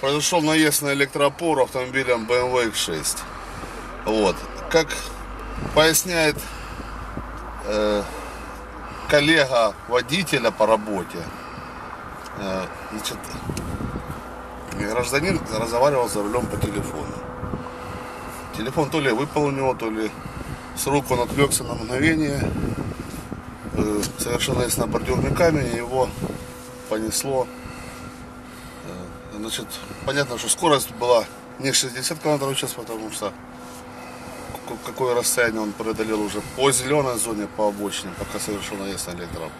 произошел наезд на электроопору автомобилем BMW X6. Вот. Как поясняет э, коллега водителя по работе, э, значит, гражданин разговаривал за рулем по телефону. Телефон то ли выпал у него, то ли с рук он отвлекся на мгновение. Э, совершенно ясно бордюрный камень, его понесло. Э, Значит, понятно, что скорость была не 60 км в час, потому что какое расстояние он преодолел уже по зеленой зоне, по обочине, пока совершил наезд на.